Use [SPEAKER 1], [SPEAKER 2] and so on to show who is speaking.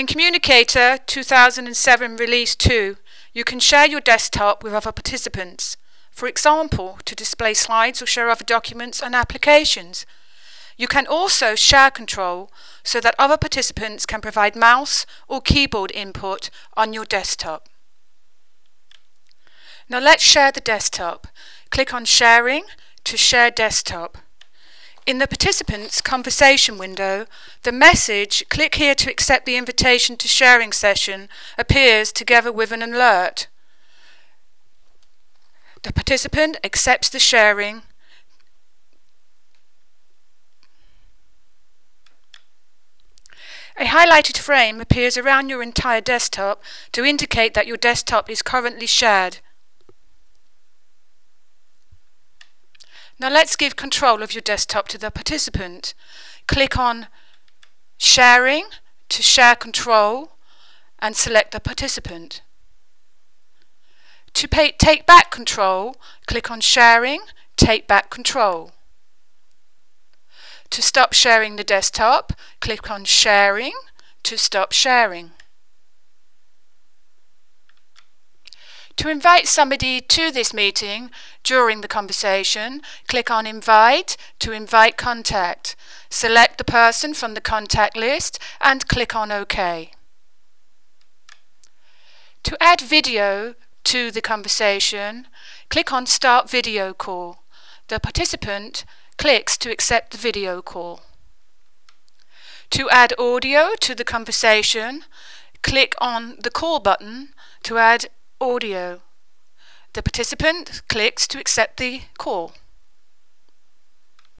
[SPEAKER 1] In Communicator 2007 Release 2, you can share your desktop with other participants, for example, to display slides or share other documents and applications. You can also share control so that other participants can provide mouse or keyboard input on your desktop. Now let's share the desktop. Click on Sharing to share desktop. In the participants conversation window, the message click here to accept the invitation to sharing session appears together with an alert. The participant accepts the sharing A highlighted frame appears around your entire desktop to indicate that your desktop is currently shared. Now let's give control of your desktop to the participant. Click on Sharing to share control and select the participant. To pay, take back control, click on Sharing, Take Back Control. To stop sharing the desktop, click on Sharing to stop sharing. To invite somebody to this meeting during the conversation, click on Invite to invite contact. Select the person from the contact list and click on OK. To add video to the conversation, click on Start Video Call. The participant clicks to accept the video call. To add audio to the conversation, click on the Call button to add audio. The participant clicks to accept the call.